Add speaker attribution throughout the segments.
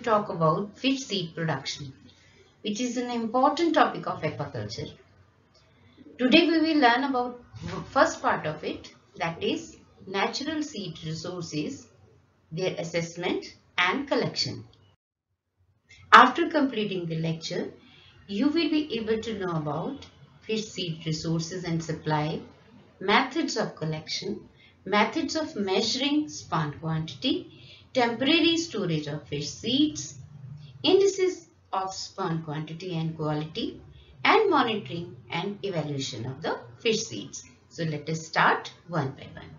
Speaker 1: talk about fish seed production, which is an important topic of aquaculture. Today we will learn about first part of it, that is natural seed resources, their assessment and collection. After completing the lecture, you will be able to know about fish seed resources and supply, methods of collection, methods of measuring spawn quantity, temporary storage of fish seeds, indices of spawn quantity and quality, and monitoring and evaluation of the fish seeds. So let us start one by one.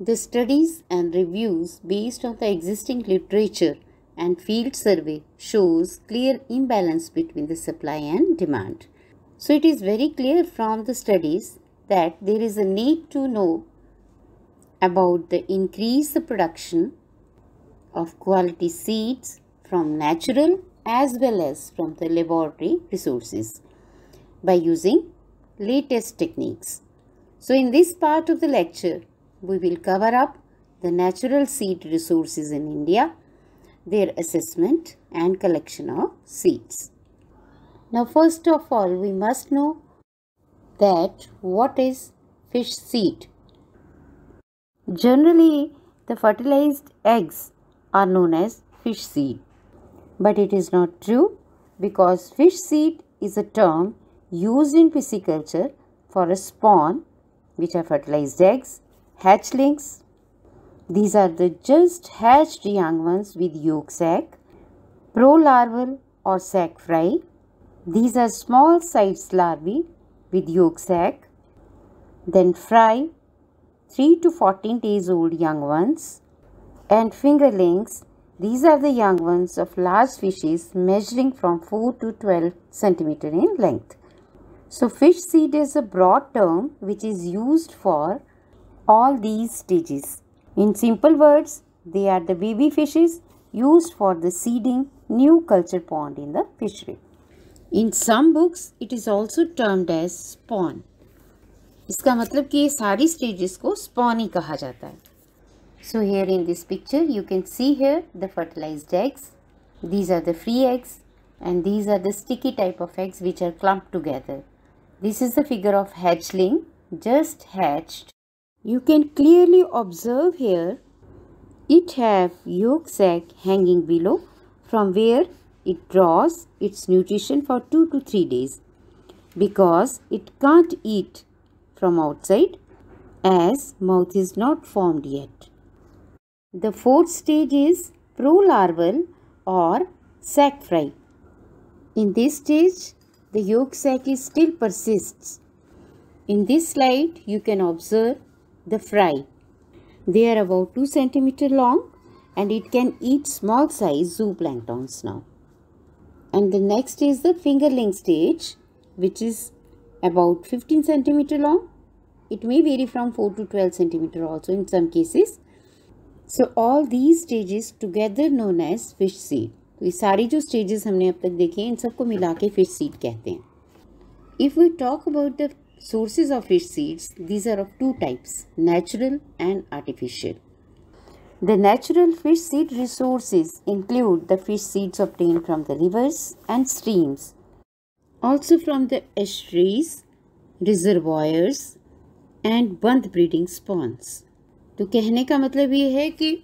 Speaker 2: The studies and reviews based on the existing literature and field survey shows clear imbalance between the supply and demand. So it is very clear from the studies that there is a need to know about the increased production of quality seeds from natural as well as from the laboratory resources by using latest techniques. So in this part of the lecture, we will cover up the natural seed resources in India, their assessment and collection of seeds. Now first of all, we must know that what is fish seed. Generally, the fertilized eggs are known as fish seed. But it is not true because fish seed is a term used in pisciculture for a spawn which are fertilized eggs, hatchlings. These are the just hatched young ones with yolk sac, prolarval or sac fry. These are small sized larvae with yolk sac, then fry 3 to 14 days old young ones and fingerlings. These are the young ones of large fishes measuring from 4 to 12 centimeter in length. So fish seed is a broad term which is used for all these stages. In simple words, they are the baby fishes used for the seeding new culture pond in the fishery. In some books, it is also termed as spawn. इसका मतलब कि ये सारी stages को spawn ही कहा जाता है so here in this picture you can see here the fertilized eggs. These are the free eggs and these are the sticky type of eggs which are clumped together. This is the figure of hatchling just hatched. You can clearly observe here it have yolk sac hanging below from where it draws its nutrition for 2 to 3 days because it can't eat from outside as mouth is not formed yet. The fourth stage is prolarval or sac fry. In this stage, the yolk sac is still persists. In this slide, you can observe the fry. They are about 2 cm long and it can eat small size zooplanktons now. And the next is the fingerling stage which is about 15 cm long. It may vary from 4 to 12 cm also in some cases so all these stages together known as fish seed तो ये सारी जो stages हमने अब तक देखे इन सबको मिला के फिश सीड कहते हैं if we talk about the sources of fish seeds these are of two types natural and artificial the natural fish seed resources include the fish seeds obtained from the rivers and streams also from the estuaries reservoirs and bund breeding spawns तो कहने का मतलब ये है कि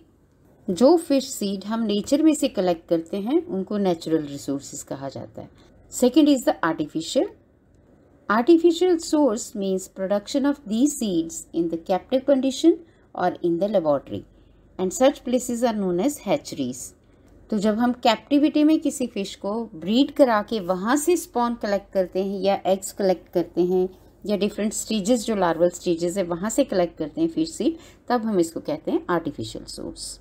Speaker 2: जो fish seed हम nature में से कलेक्ट करते हैं, उनको नेचुरल रिसोर्सेज कहा जाता है। Second is the artificial artificial source means production of the seeds in the captive condition और in the laboratory and such places are known as hatcheries तो जब हम कैप्टिविटी में किसी फ़िश को ब्रीड करा के वहाँ से स्पॉन कलेक्ट करते हैं या एग्स कलेक्ट करते हैं या डिफरेंट स्टेजेस जो लार्वल स्टेजेस है वहाँ से कलेक्ट करते हैं फिश सीड तब हम इसको कहते हैं artificial source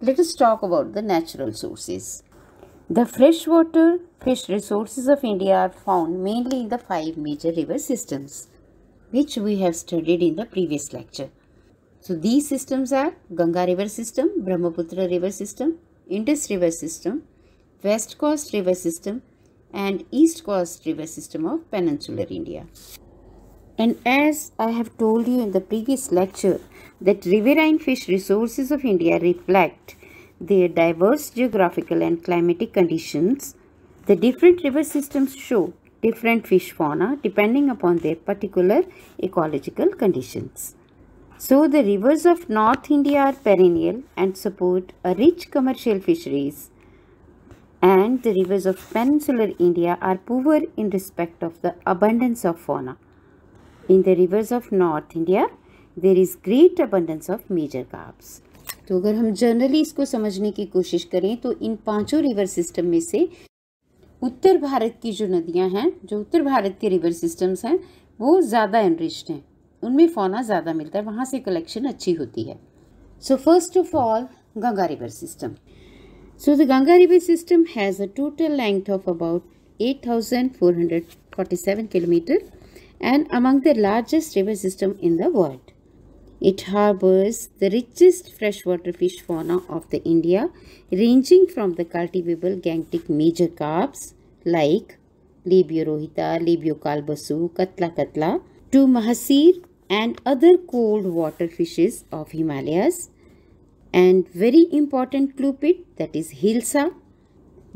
Speaker 2: late us talk about the natural sources the fresh water fish resources of India are found mainly in the five major river systems, which we have studied in the previous lecture. So these systems are Ganga river system, Brahmaputra river system, Indus river system, West Coast river system and East Coast river system of peninsular India. And as I have told you in the previous lecture that riverine fish resources of India reflect their diverse geographical and climatic conditions, the different river systems show different fish fauna depending upon their particular ecological conditions. So the rivers of North India are perennial and support a rich commercial fisheries and the rivers of peninsular India are poor in respect of the abundance of fauna. In the rivers of North India, there is great abundance of major carps. तो अगर हम generally इसको समझने की कोशिश करें तो इन पाँचों रिवर सिस्टम में से उत्तर भारत की जो नदियाँ हैं जो उत्तर भारत के रिवर सिस्टम्स हैं वो ज़्यादा एनरिच्ड हैं उनमें फौना ज़्यादा मिलता है वहाँ से कलेक्शन अच्छी होती है so first of all Ganga river system So the Ganga River system has a total length of about 8,447 km and among the largest river system in the world. It harbors the richest freshwater fish fauna of the India ranging from the cultivable Gangetic major carps like Labeo Rohita, Labeo Calbasu, Catla catla to Mahasir and other cold water fishes of Himalayas and very important clupid that is hilsa,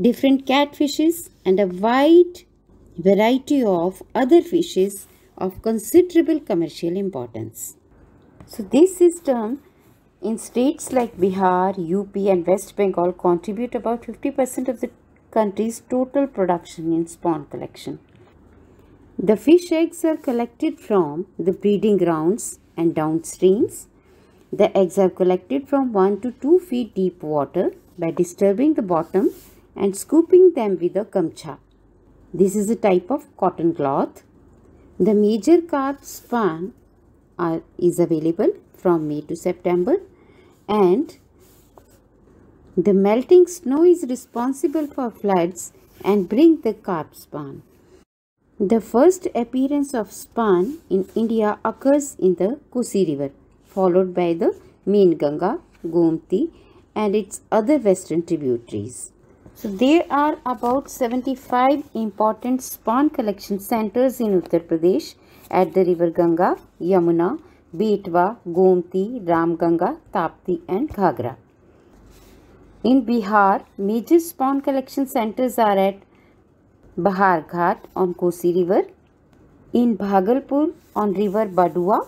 Speaker 2: different catfishes, and a wide variety of other fishes of considerable commercial importance. So this system in states like Bihar, UP and West Bengal contribute about 50% of the country's total production in spawn collection. The fish eggs are collected from the breeding grounds and downstreams. The eggs are collected from 1 to 2 feet deep water by disturbing the bottom and scooping them with a gamcha. This is a type of cotton cloth. The major carp spawn are, is available from May to September and the melting snow is responsible for floods and bring the carp spawn. The first appearance of spawn in India occurs in the Kosi river followed by the main Ganga, Gomti and its other western tributaries. So there are about 75 important spawn collection centers in Uttar Pradesh at the river Ganga, Yamuna, Betwa, Gomti, Ramganga, Tapti and Ghagra. In Bihar, major spawn collection centers are at Bahar Ghat on Kosi River, in Bhagalpur on river Badua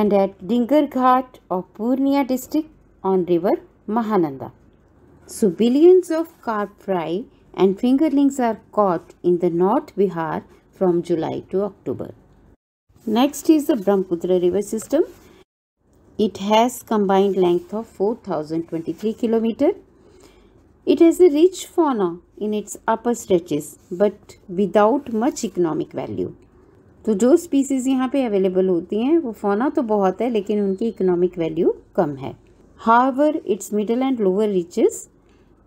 Speaker 2: and at Dingar Ghat of Purnia district on river Mahananda. So billions of carp fry and fingerlings are caught in the North Bihar from July to October. Next is the Brahmaputra river system. It has combined length of 4023 km. It has a rich fauna in its upper stretches but without much economic value. तो जो species यहाँ पे available होती हैं, वो फोना तो बहुत है, लेकिन उनकी इकोनॉमिक वैल्यू कम है। However its middle and lower reaches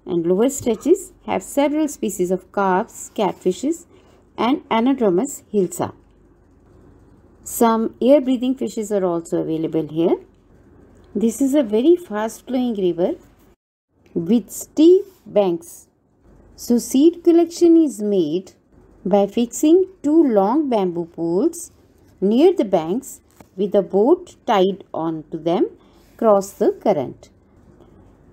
Speaker 2: and lower stretches have several species of carps catfishes and anadromous hilsa some air breathing fishes are also available here this is a very fast flowing river with steep banks so seed collection is made by fixing two long bamboo poles near the banks with a boat tied onto them cross the current.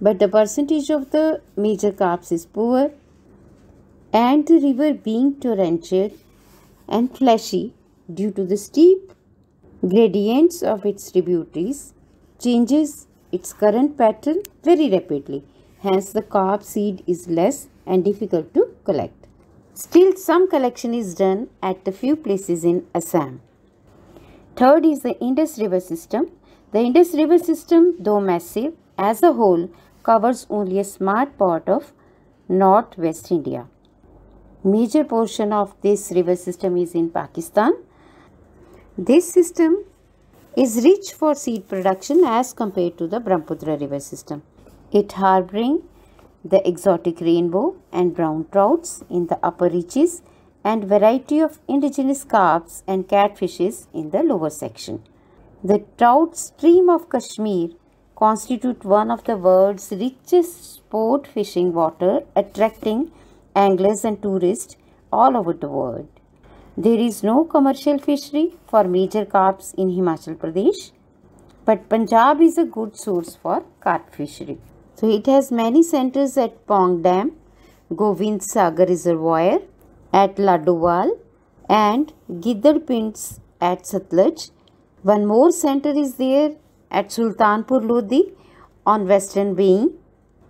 Speaker 2: But the percentage of the major carps is poor and the river being torrential and fleshy due to the steep gradients of its tributaries changes its current pattern very rapidly. Hence, the carp seed is less and difficult to collect. Still, some collection is done at a few places in Assam. Third is the Indus River system. The Indus River system, though massive, as a whole covers only a smart part of northwest India. Major portion of this river system is in Pakistan. This system is rich for seed production as compared to the Brahmaputra river system. It harboring the exotic rainbow and brown trouts in the upper reaches and variety of indigenous carps and catfishes in the lower section. The trout stream of Kashmir constitute one of the world's richest sport fishing water attracting anglers and tourists all over the world. There is no commercial fishery for major carps in Himachal Pradesh, but Punjab is a good source for carp fishery. So it has many centers at Pong Dam, Govind Sagar Reservoir, at Ladowal and Gidar Pinds at Satluj. One more center is there at Sultanpur Lodi on western Bein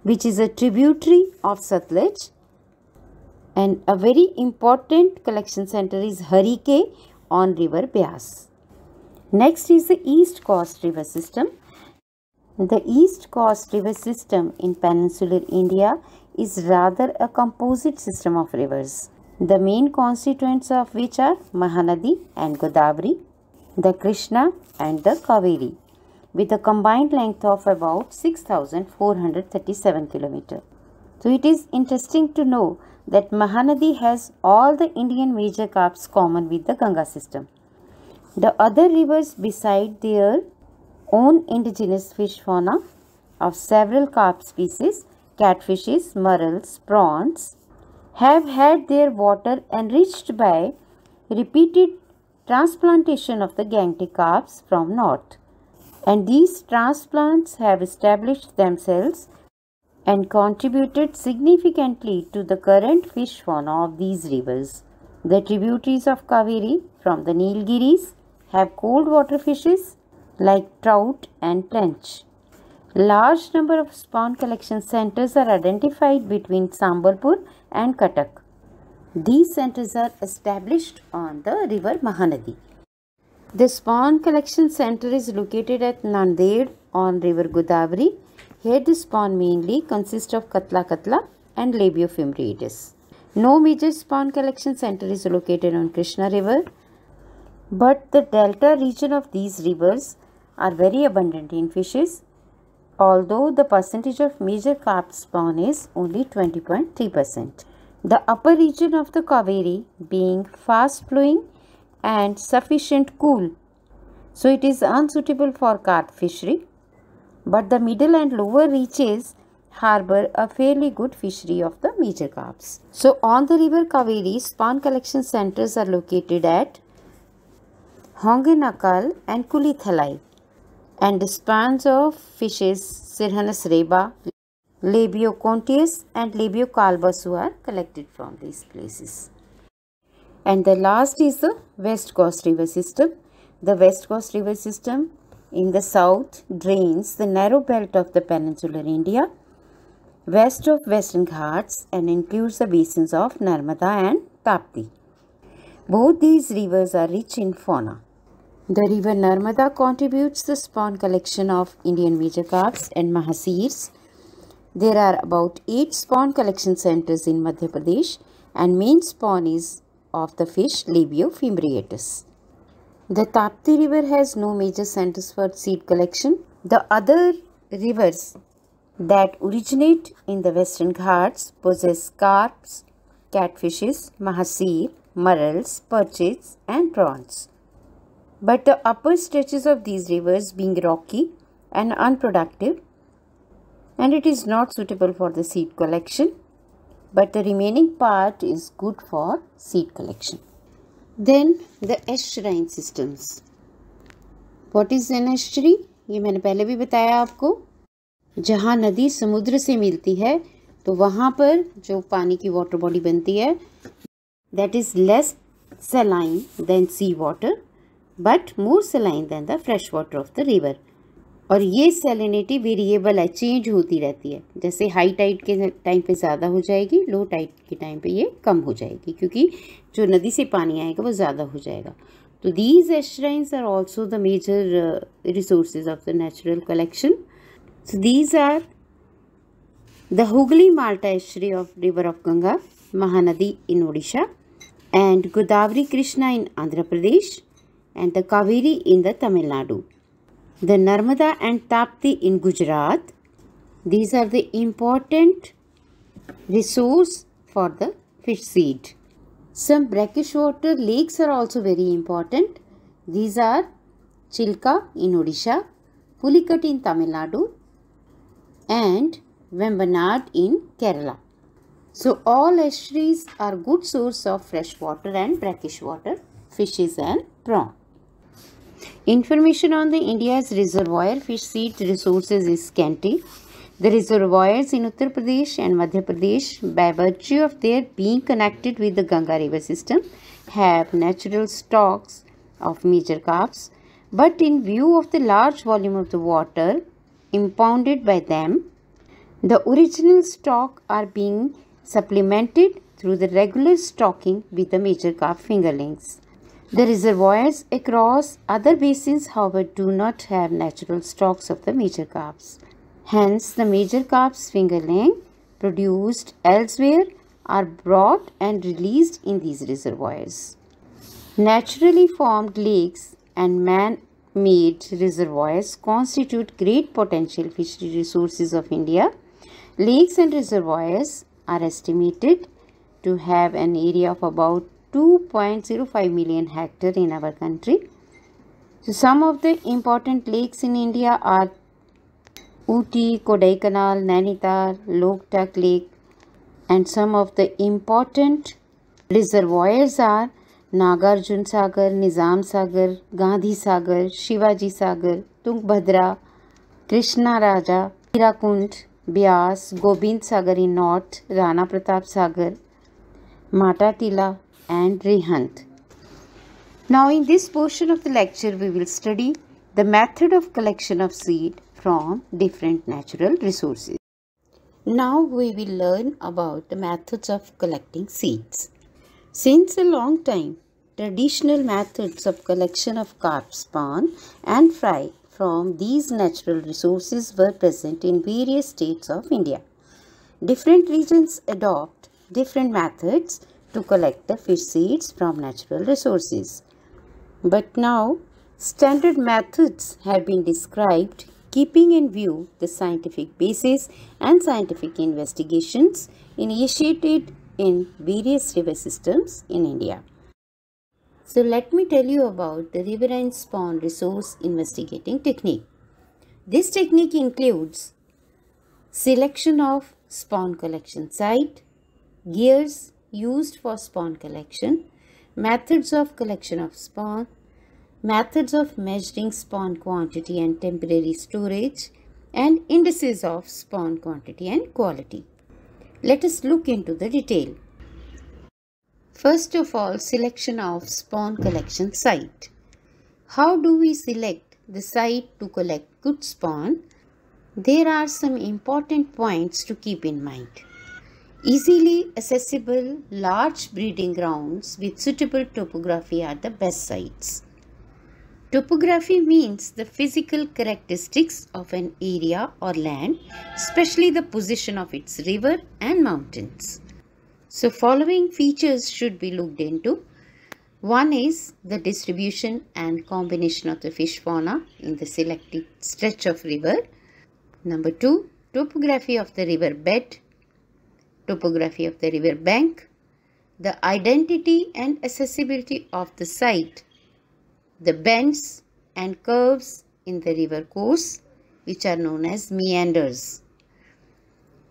Speaker 2: which is a tributary of Satluj and a very important collection center is Harike on river Beas. Next is the East Coast River System. The East Coast River System in peninsular India is rather a composite system of rivers, the main constituents of which are Mahanadi and Godavari, the Krishna and the Kaveri, with a combined length of about 6437 km. So it is interesting to know that Mahanadi has all the Indian major carps common with the Ganga system. The other rivers beside their own indigenous fish fauna of several carp species, catfishes, murrels, prawns, have had their water enriched by repeated transplantation of the Gangetic carps from north. And these transplants have established themselves and contributed significantly to the current fish fauna of these rivers. The tributaries of Kaveri from the Nilgiris have cold water fishes like trout and tench. Large number of spawn collection centers are identified between Sambalpur and Cuttack. These centers are established on the river Mahanadi. The spawn collection center is located at Nanded on river Godavari. Here the spawn mainly consists of Catla catla and Labeo fimbriatus. No major spawn collection center is located on Krishna river. But the delta region of these rivers are very abundant in fishes, although the percentage of major carp spawn is only 20.3%. The upper region of the Kaveri being fast flowing and sufficient cool, so it is unsuitable for carp fishery. But the middle and lower reaches harbor a fairly good fishery of the major carps. So on the river Kaveri, spawn collection centers are located at Hogenakkal and Kulithalai and the spans of fishes Cirrhinus reba, Labeo kontius and Labeo calbasu are collected from these places. And the last is the West Coast River System. The West Coast River System in the south drains the narrow belt of the peninsular India west of Western Ghats and includes the basins of Narmada and Tapti. Both these rivers are rich in fauna. The river Narmada contributes the spawn collection of Indian major carps and mahasirs. There are about 8 spawn collection centers in Madhya Pradesh and main spawn is of the fish Labeo fimbriatus. The Tapti river has no major centers for seed collection. The other rivers that originate in the western Ghats possess carps, catfishes, mahasir, murrels, perches and prawns. But the upper stretches of these rivers being rocky and unproductive and it is not suitable for the seed collection but the remaining part is good for seed collection. Then the estuarine systems. What is an estuary? ये मैंने पहले भी बताया आपको जहाँ नदी समुद्र से मिलती है तो वहाँ पर जो पानी की वाटर बॉडी बनती है that is less saline than sea water but more saline than the fresh water of the river और ये सेलिनिटी वेरिएबल है चेंज होती रहती है। जैसे हाई टाइट के टाइम पे ज़्यादा हो जाएगी लो टाइट के टाइम पे ये कम हो जाएगी क्योंकि जो नदी से पानी आएगा वो ज़्यादा हो जाएगा। तो these estuaries are also the major resources of the natural collection So these are the Hooghly Malta estuary of river of Ganga, Mahanadi in Odisha and Godavari Krishna in Andhra Pradesh. And the Kaveri in the Tamil Nadu. The Narmada and Tapti in Gujarat. These are the important resource for the fish seed. Some brackish water lakes are also very important. These are Chilka in Odisha, Pulicat in Tamil Nadu and Vembanad in Kerala. So all estuaries are good source of fresh water and brackish water, fishes and prawn. Information on the India's reservoir fish seed resources is scanty. The reservoirs in Uttar Pradesh and Madhya Pradesh, by virtue of their being connected with the Ganga river system, have natural stocks of major carps, but in view of the large volume of the water impounded by them, the original stock are being supplemented through the regular stocking with the major carp fingerlings. The reservoirs across other basins, however, do not have natural stocks of the major carps. Hence, the major carps fingerling produced elsewhere are brought and released in these reservoirs. Naturally formed lakes and man made reservoirs constitute great potential fishery resources of India. Lakes and reservoirs are estimated to have an area of about 2.05 million hectare in our country. So some of the important lakes in India are Ooty, Kodaikanal, Nainital, Loktak Lake and some of the important reservoirs are Nagarjun Sagar, Nizam Sagar, Gandhi Sagar, Shivaji Sagar, Tungbhadra, Krishna Raja, Hirakund, Byas, Gobind Sagar in north, Rana Pratap Sagar, Mata Tila and Rihand. Now in this portion of the lecture we will study the method of collection of seed from different natural resources. Now we will learn about the methods of collecting seeds. Since a long time, traditional methods of collection of carp spawn and fry from these natural resources were present in various states of India. Different regions adopt different methods to collect the fish seeds from natural resources. But now, standard methods have been described keeping in view the scientific basis and scientific investigations initiated in various river systems in India. So let me tell you about the riverine spawn resource investigating technique. This technique includes selection of spawn collection site, gears used for spawn collection, methods of collection of spawn, methods of measuring spawn quantity and temporary storage, and indices of spawn quantity and quality. Let us look into the detail. First of all, selection of spawn collection site. How do we select the site to collect good spawn? There are some important points to keep in mind. Easily accessible large breeding grounds with suitable topography are the best sites. Topography means the physical characteristics of an area or land, especially the position of its river and mountains. So following features should be looked into. One is the distribution and combination of the fish fauna in the selected stretch of river. Number two, topography of the river bed, topography of the river bank, the identity and accessibility of the site the bends and curves in the river course which are known as meanders.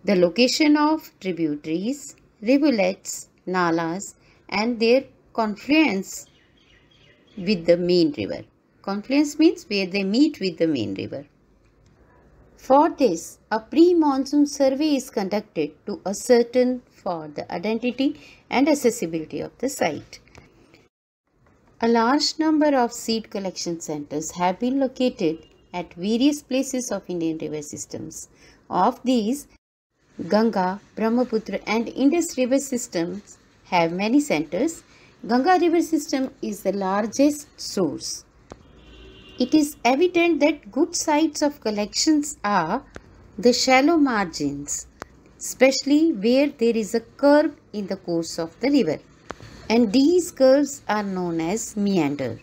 Speaker 2: The location of tributaries, rivulets, nalas and their confluence with the main river. Confluence means where they meet with the main river. For this, a pre-monsoon survey is conducted to ascertain for the identity and accessibility of the site. A large number of seed collection centers have been located at various places of Indian river systems. Of these, Ganga, Brahmaputra and Indus river systems have many centers. Ganga river system is the largest source. It is evident that good sites of collections are the shallow margins, especially where there is a curve in the course of the river and these curves are known as meander.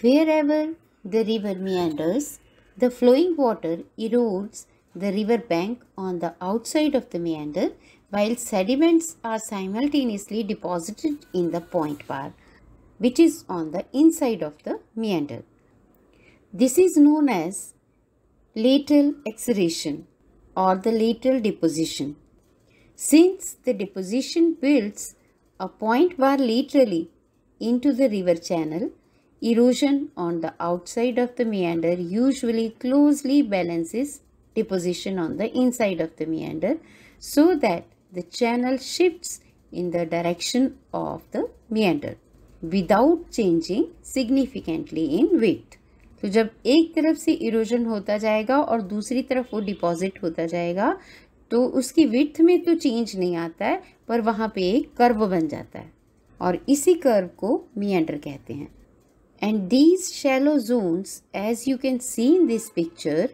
Speaker 2: Wherever the river meanders, the flowing water erodes the river bank on the outside of the meander while sediments are simultaneously deposited in the point bar which is on the inside of the meander. This is known as lateral accretion or the lateral deposition. Since the deposition builds a point bar laterally into the river channel, erosion on the outside of the meander usually closely balances deposition on the inside of the meander so that the channel shifts in the direction of the meander without changing significantly in width. तो जब एक तरफ़ से erosion होता जाएगा और दूसरी तरफ़ वो डिपॉजिट होता जाएगा तो उसकी विथ में तो चेंज नहीं आता है, पर वहाँ पे एक कर्व बन जाता है और इसी कर्व को मियंडर कहते हैं and these shallow zones as you can see in this picture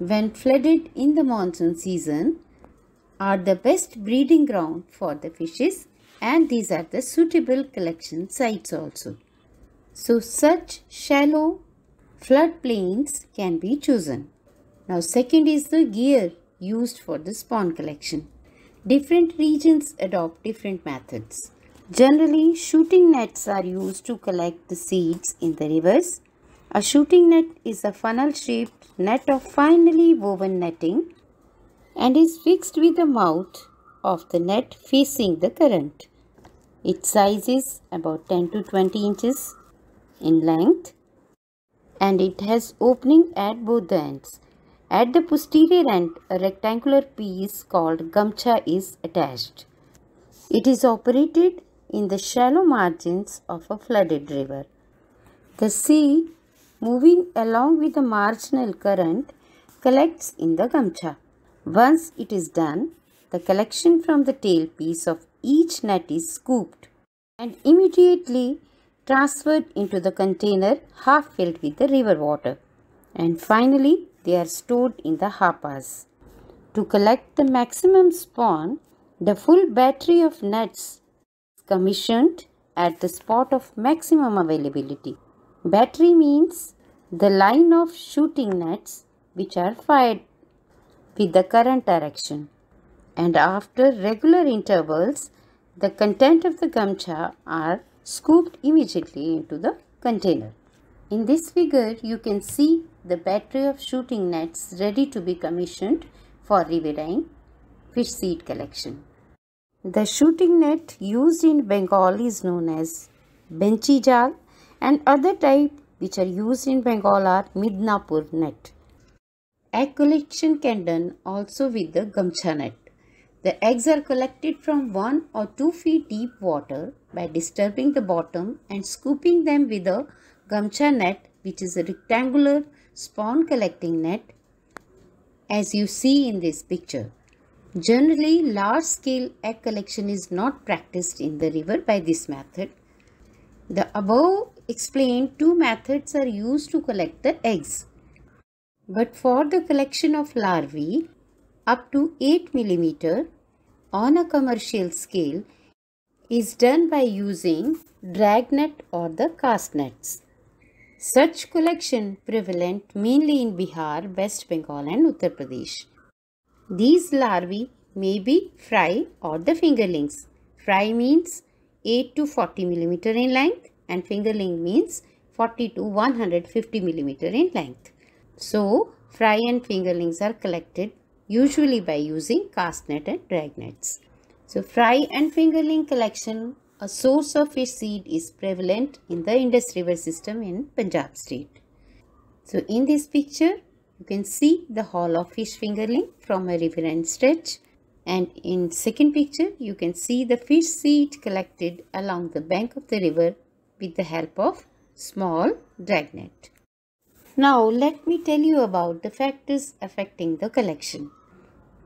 Speaker 2: when flooded in the monsoon season, are the best breeding ground for the fishes and these are the suitable collection sites also. So such shallow floodplains can be chosen. Now second is the gear used for the spawn collection. Different regions adopt different methods. Generally, shooting nets are used to collect the seeds in the rivers. A shooting net is a funnel shaped net of finely woven netting and is fixed with the mouth of the net facing the current. Its size is about 10 to 20 inches in length and it has opening at both the ends. At the posterior end, a rectangular piece called gamcha is attached. It is operated in the shallow margins of a flooded river. The sea, moving along with the marginal current, collects in the gamcha. Once it is done, the collection from the tailpiece of each net is scooped and immediately transferred into the container half filled with the river water. And finally, they are stored in the hapas. To collect the maximum spawn, the full battery of nets is commissioned at the spot of maximum availability. Battery means the line of shooting nets which are fired with the current direction. And after regular intervals, the content of the gamcha are scooped immediately into the container. In this figure, you can see the battery of shooting nets ready to be commissioned for riverine fish seed collection. The shooting net used in Bengal is known as Benchi Jal and other type which are used in Bengal are Midnapur net. Egg collection can done also with the Gamcha net. The eggs are collected from 1 or 2 feet deep water by disturbing the bottom and scooping them with a Gamcha net which is a rectangular spawn collecting net as you see in this picture. Generally, large scale egg collection is not practiced in the river by this method. The above explained two methods are used to collect the eggs. But for the collection of larvae up to 8 millimeter on a commercial scale is done by using dragnet or the cast nets. Such collection prevalent mainly in Bihar, West Bengal and Uttar Pradesh. These larvae may be fry or the fingerlings. Fry means 8 to 40 millimeter in length and fingerling means 40 to 150 millimeter in length. So, fry and fingerlings are collected usually by using cast net and drag nets. So, fry and fingerling collection, a source of fish seed is prevalent in the Indus River system in Punjab state. So, in this picture, you can see the haul of fish fingerling from a riverine stretch and in second picture you can see the fish seed collected along the bank of the river with the help of small dragnet. Now let me tell you about the factors affecting the collection.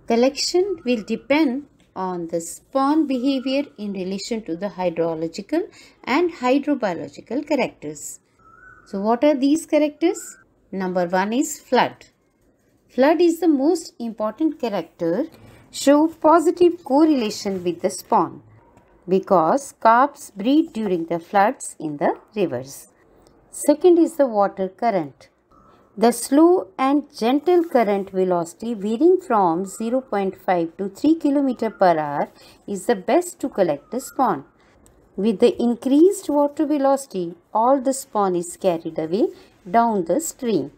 Speaker 2: Collection will depend on the spawn behavior in relation to the hydrological and hydrobiological characters. So what are these characters? Number one is flood. Flood is the most important character show positive correlation with the spawn because carps breed during the floods in the rivers. Second is the water current. The slow and gentle current velocity varying from 0.5 to 3 km per hour is the best to collect the spawn. With the increased water velocity, all the spawn is carried away down the stream.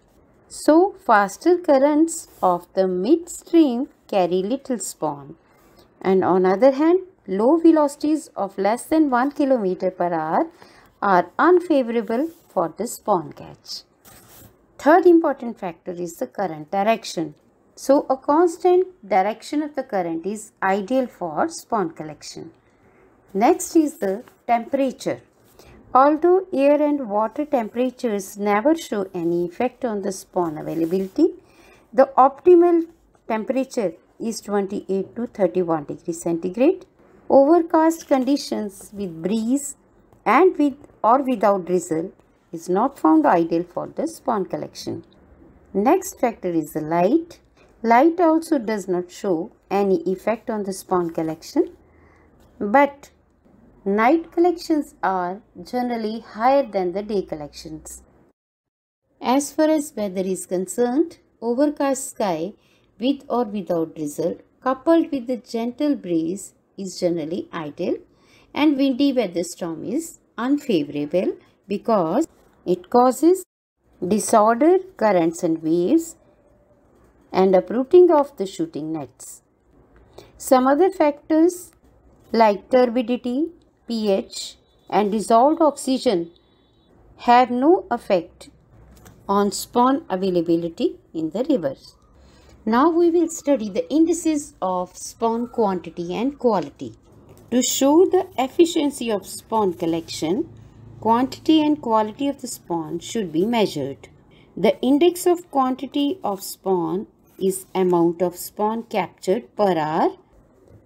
Speaker 2: So, faster currents of the midstream carry little spawn. And on other hand, low velocities of less than 1 km per hour are unfavorable for the spawn catch. Third important factor is the current direction. So a constant direction of the current is ideal for spawn collection. Next is the temperature. Although air and water temperatures never show any effect on the spawn availability, the optimal temperature is 28 to 31 degrees centigrade. Overcast conditions with breeze and with or without drizzle is not found ideal for the spawn collection. Next factor is the light. Light also does not show any effect on the spawn collection, but night collections are generally higher than the day collections. As far as weather is concerned, overcast sky with or without drizzle coupled with the gentle breeze is generally ideal and windy weather storm is unfavorable because it causes disordered currents and waves and uprooting of the shooting nets. Some other factors like turbidity, pH and dissolved oxygen have no effect on spawn availability in the rivers. Now we will study the indices of spawn quantity and quality. To show the efficiency of spawn collection, quantity and quality of the spawn should be measured. The index of quantity of spawn is amount of spawn captured per hour.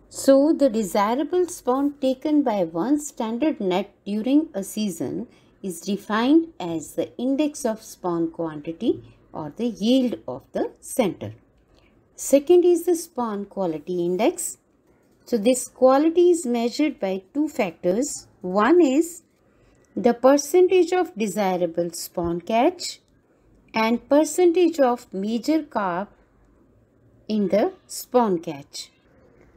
Speaker 2: So the desirable spawn taken by one standard net during a season is defined as the index of spawn quantity or the yield of the center. Second is the spawn quality index. So this quality is measured by two factors. One is the percentage of desirable spawn catch and percentage of major carp in the spawn catch.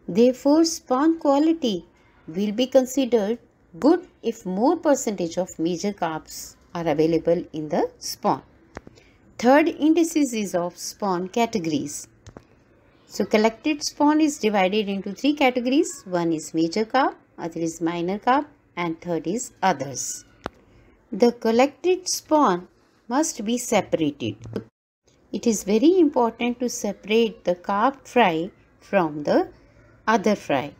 Speaker 2: Therefore, spawn quality will be considered good if more percentage of major carps are available in the spawn. Third indices is of spawn categories. So collected spawn is divided into three categories. One is major carp, other is minor carp and third is others. The collected spawn must be separated. It is very important to separate the carp fry from the other fry.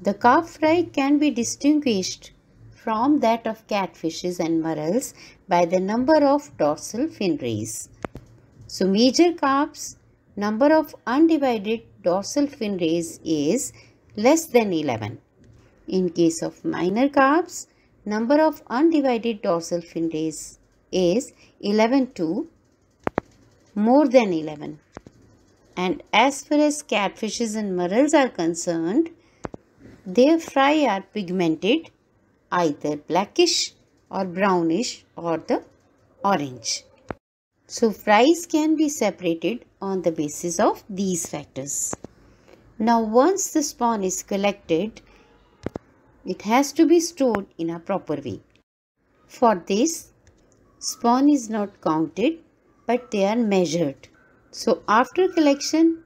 Speaker 2: The carp fry can be distinguished from that of catfishes and murrels by the number of dorsal fin rays. So major carps number of undivided dorsal fin rays is less than 11. In case of minor carps, number of undivided dorsal fin rays is 11 to more than 11. And as far as catfishes and murrels are concerned, their fry are pigmented either blackish or brownish or the orange. So fries can be separated on the basis of these factors. Now once the spawn is collected, it has to be stored in a proper way. For this, spawn is not counted but they are measured. So after collection,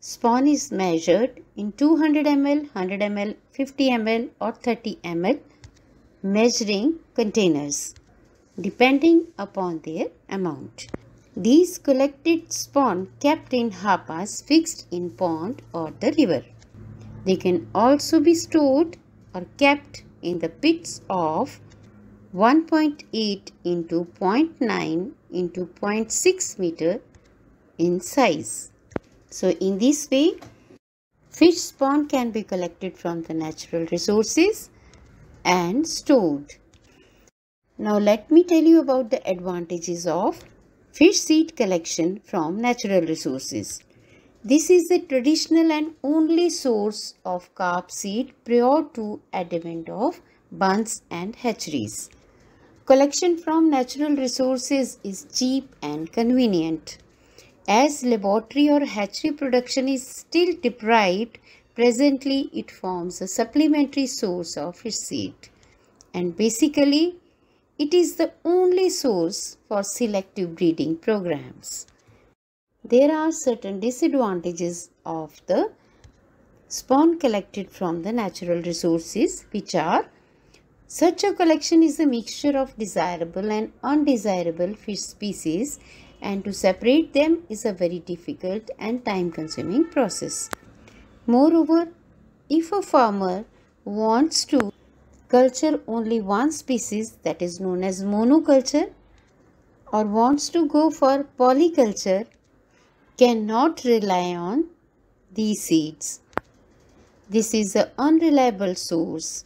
Speaker 2: spawn is measured in 200 ml, 100 ml, 50 ml or 30 ml measuring containers depending upon their amount. These collected spawn kept in hapas fixed in pond or the river. They can also be stored or kept in the pits of 1.8 into 0.9 into 0.6 meter in size. So in this way, fish spawn can be collected from the natural resources and stored. Now let me tell you about the advantages of fish seed collection from natural resources. This is the traditional and only source of carp seed prior to advent of bunds and hatcheries. Collection from natural resources is cheap and convenient. As laboratory or hatchery production is still deprived, presently it forms a supplementary source of seed. And basically, it is the only source for selective breeding programs. There are certain disadvantages of the spawn collected from the natural resources which are such a collection is a mixture of desirable and undesirable fish species and to separate them is a very difficult and time consuming process. Moreover, if a farmer wants to culture only one species that is known as monoculture or wants to go for polyculture cannot rely on these seeds. This is an unreliable source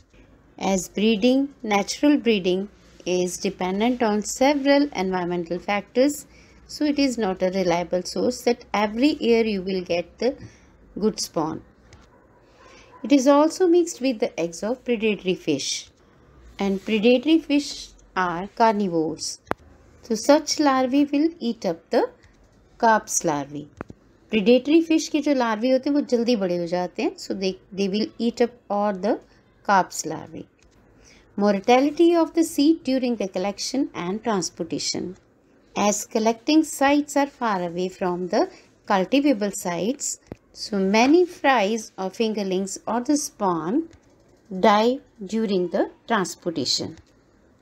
Speaker 2: as breeding, natural breeding is dependent on several environmental factors so it is not a reliable source that every year you will get the good spawn. It is also mixed with the eggs of predatory fish and predatory fish are carnivores. So such larvae will eat up the carps larvae. Predatory fish के जो larvae होते हैं वो जल्दी बड़े हो जाते हैं so they they will eat up all the carps larvae. Mortality of the seed during the collection and transportation. As collecting sites are far away from the cultivable sites, so many fries or fingerlings or the spawn die during the transportation.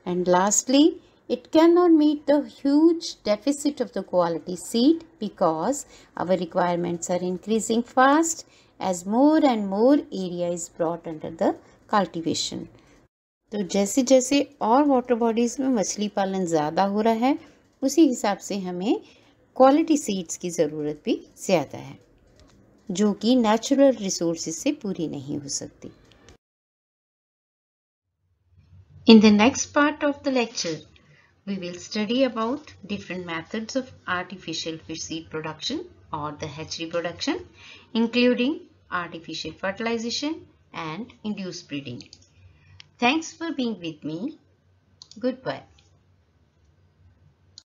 Speaker 2: And lastly, it cannot meet the huge deficit of the quality seed because our requirements are increasing fast as more and more area is brought under the cultivation. तो जैसे जैसे और water bodies में मछली पालन ज़्यादा हो रहा है उसी हिसाब से हमें क्वालिटी सीड्स की ज़रूरत भी ज़्यादा है जो कि नेचुरल रिसोर्सेज से पूरी नहीं हो सकती
Speaker 1: In the next part of the lecture, we will study about different methods of artificial fish seed production or the hatchery production, including artificial fertilization and induced breeding. Thanks for being with me. Goodbye.